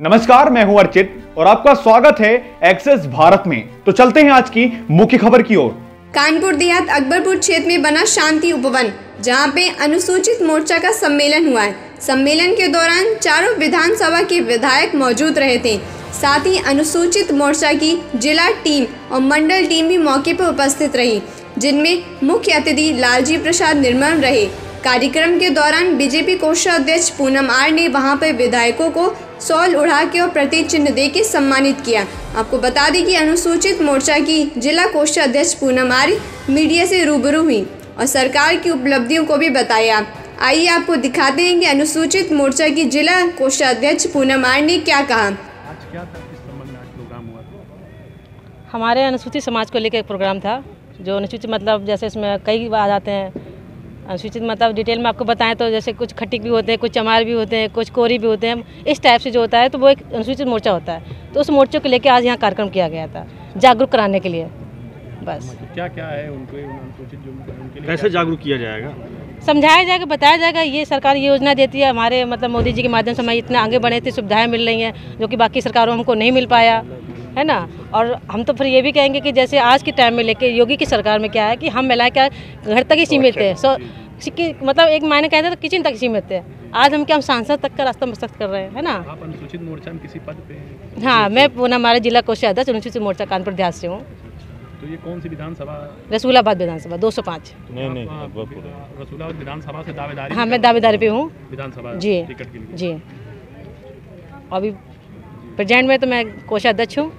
नमस्कार, मैं हूँ अर्चित और आपका स्वागत है एक्सेस भारत में। तो चलते हैं आज की मुख्य खबर की ओर। कानपुर देहात अकबरपुर क्षेत्र में बना शांति उपवन, जहाँ पे अनुसूचित मोर्चा का सम्मेलन हुआ है। सम्मेलन के दौरान चारों विधानसभा के विधायक मौजूद रहे थे। साथ ही अनुसूचित मोर्चा की जिला टीम और मंडल टीम भी मौके पर उपस्थित रही, जिनमें मुख्य अतिथि लालजी प्रसाद निर्मल रहे। कार्यक्रम के दौरान बीजेपी कोषाध्यक्ष पूनम आर ने वहाँ पर विधायकों को सॉल उड़ा के और प्रतीक चिन्ह दे के सम्मानित किया। आपको बता दें कि अनुसूचित मोर्चा की जिला कोषाध्यक्ष पूनम आर्य मीडिया से रूबरू हुई और सरकार की उपलब्धियों को भी बताया। आइए आपको दिखाते हैं कि अनुसूचित मोर्चा की जिला कोषाध्यक्ष पूनम आर्य ने क्या कहा। क्या था? किस संबंध में आज प्रोग्राम हुआ था? हमारे अनुसूचित समाज को लेकर एक प्रोग्राम था जो अनुसूचित मतलब जैसे इसमें कई आ जाते हैं। अनुसूचित मतलब डिटेल में आपको बताएँ तो जैसे कुछ खटिक भी होते हैं कुछ चमार भी होते हैं कुछ कोरी भी होते हैं इस टाइप से जो होता है तो वो एक अनुसूचित मोर्चा होता है। तो उस मोर्चे को लेकर आज यहाँ कार्यक्रम किया गया था जागरूक कराने के लिए। बस। तो क्या क्या है उनको अनुसूचित जो उनके लिए कैसे जागरूक किया जाएगा? समझाया जाएगा बताया जाएगा ये सरकार ये योजना देती है हमारे मतलब मोदी जी के माध्यम से हमें इतना आगे बढ़े थे सुविधाएँ मिल रही हैं जो कि बाकी सरकारों हमको नहीं मिल पाया। है ना? और हम तो फिर ये भी कहेंगे कि जैसे आज के टाइम में लेके योगी की सरकार में क्या है कि हम महिलाएँ क्या घर तक ही सीमित थे सो कि मतलब एक मायने कहते हैं तो किचन तक सीमित थे आज हम क्या हम सांसद तक का रास्ता मसक्त कर रहे हैं है ना? आप अनुसूचित मोर्चा में किसी पद पे हैं हाँ मैं पूना हमारे जिला कोषाध्यक्ष अनुसूचित मोर्चा कानपुर देहात से हूँ। तो ये कौन सी विधानसभा? रसूलाबाद विधानसभा दो सौ पाँच। नहीं नहीं आप अकबरपुर है। रसूलाबाद विधानसभा से दावेदारी हाँ मैं दावेदारी पे हूँ। विधानसभा जी टिकट जी। अभी प्रेजेंट में तो मैं कोषाध्यक्ष हूँ।